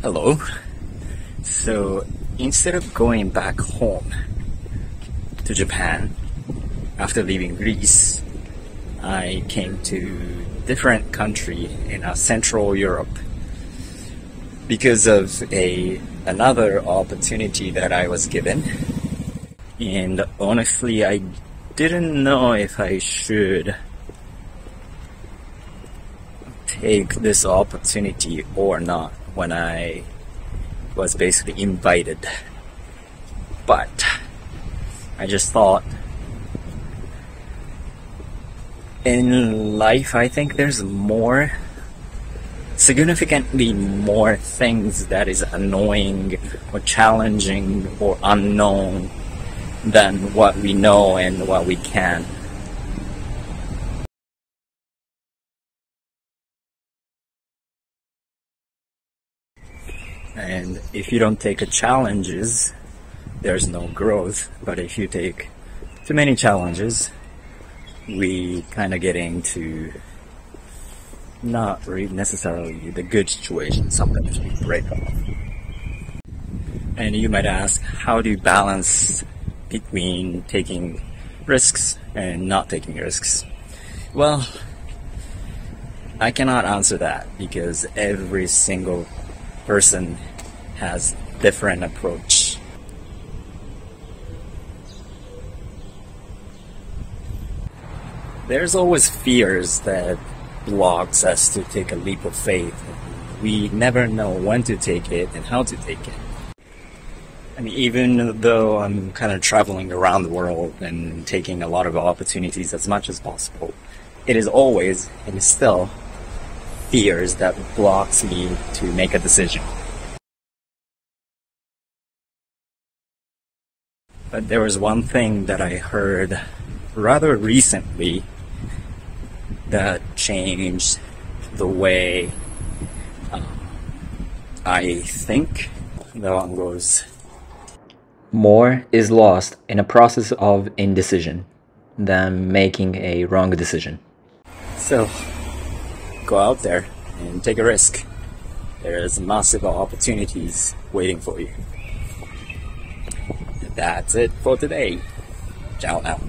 Hello. So instead of going back home to Japan after leaving Greece, I came to different country in uh, Central Europe because of a another opportunity that I was given. And honestly, I didn't know if I should take this opportunity or not when I was basically invited. But I just thought in life, I think there's more, significantly more things that is annoying or challenging or unknown than what we know and what we can. And if you don't take challenges, there's no growth. But if you take too many challenges, we kind of get into not really necessarily the good situation. Sometimes we break off. And you might ask, how do you balance between taking risks and not taking risks? Well, I cannot answer that because every single person has different approach. There's always fears that blocks us to take a leap of faith. We never know when to take it and how to take it. I mean, even though I'm kind of traveling around the world and taking a lot of opportunities as much as possible, it is always and still fears that blocks me to make a decision. But there was one thing that I heard rather recently that changed the way um, I think. The one goes More is lost in a process of indecision than making a wrong decision. So, go out there and take a risk. There's massive opportunities waiting for you. That's it for today. Ciao now.